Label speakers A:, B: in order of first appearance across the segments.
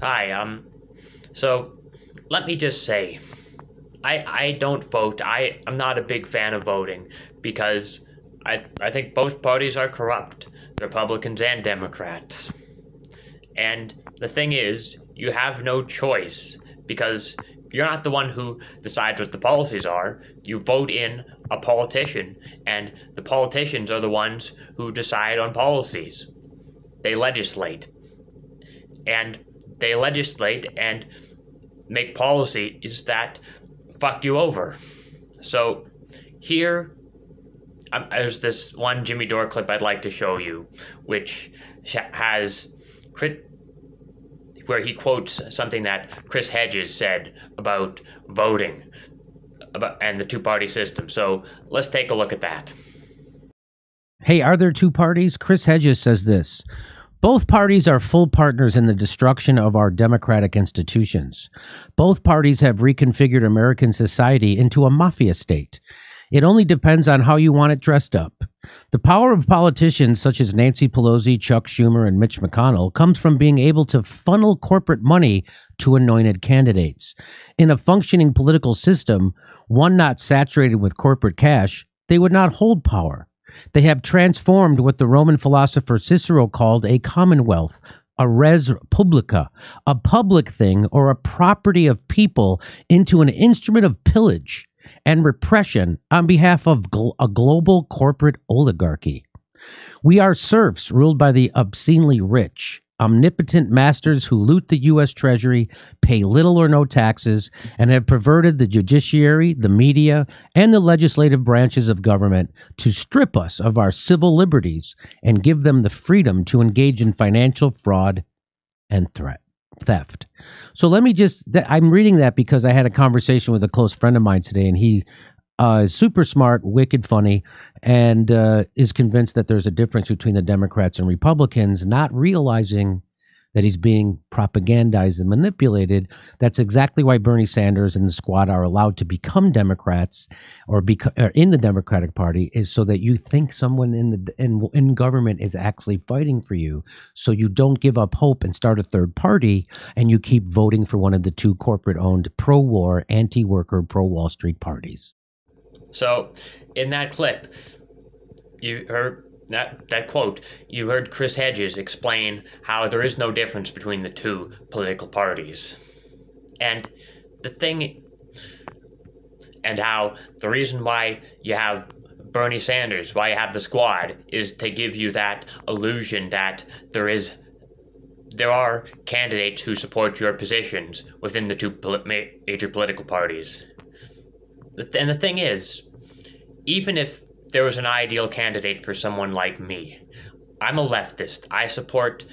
A: Hi, um, so let me just say, I I don't vote. I I'm not a big fan of voting because I I think both parties are corrupt, Republicans and Democrats. And the thing is, you have no choice because you're not the one who decides what the policies are. You vote in a politician, and the politicians are the ones who decide on policies. They legislate. And they legislate and make policies that fuck you over. So here, um, there's this one Jimmy Dore clip I'd like to show you, which has crit where he quotes something that Chris Hedges said about voting about and the two-party system. So let's take a look at that.
B: Hey, are there two parties? Chris Hedges says this. Both parties are full partners in the destruction of our democratic institutions. Both parties have reconfigured American society into a mafia state. It only depends on how you want it dressed up. The power of politicians such as Nancy Pelosi, Chuck Schumer, and Mitch McConnell comes from being able to funnel corporate money to anointed candidates. In a functioning political system, one not saturated with corporate cash, they would not hold power. They have transformed what the Roman philosopher Cicero called a commonwealth, a res publica, a public thing or a property of people, into an instrument of pillage and repression on behalf of gl- a global corporate oligarchy. We are serfs ruled by the obscenely rich omnipotent masters who loot the U.S. Treasury, pay little or no taxes, and have perverted the judiciary, the media, and the legislative branches of government to strip us of our civil liberties and give them the freedom to engage in financial fraud and threat. Theft. So let me just, I'm reading that because I had a conversation with a close friend of mine today, and he uh, is super smart, wicked funny, and uh, is convinced that there's a difference between the Democrats and Republicans, not realizing that he's being propagandized and manipulated. That's exactly why Bernie Sanders and the squad are allowed to become Democrats or, in the Democratic Party is so that you think someone in the in, in government is actually fighting for you, so you don't give up hope and start a third party, and you keep voting for one of the two corporate-owned pro-war, anti-worker, pro-Wall Street parties.
A: So, in that clip, you heard that that quote. You heard Chris Hedges explain how there is no difference between the two political parties, and the thing, and how the reason why you have Bernie Sanders, why you have the squad, is to give you that illusion that there is there are candidates who support your positions within the two major political parties. And the thing is, even if there was an ideal candidate for someone like me, I'm a leftist. I support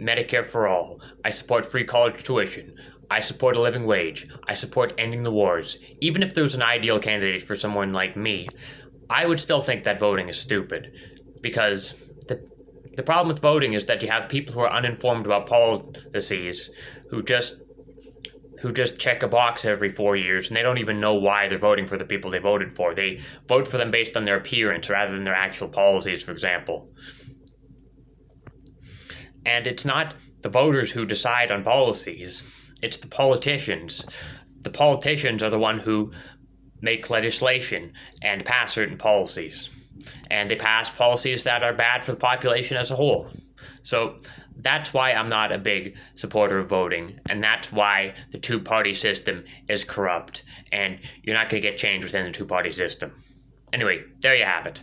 A: Medicare for all. I support free college tuition. I support a living wage. I support ending the wars. Even if there was an ideal candidate for someone like me, I would still think that voting is stupid. Because the, the problem with voting is that you have people who are uninformed about policies who just who just check a box every four years and they don't even know why they're voting for the people they voted for. They vote for them based on their appearance rather than their actual policies, for example. And it's not the voters who decide on policies, it's the politicians. The politicians are the one who make legislation and pass certain policies. And they pass policies that are bad for the population as a whole. So that's why I'm not a big supporter of voting, and that's why the two party system is corrupt, and you're not going to get change within the two party system. Anyway, there you have it.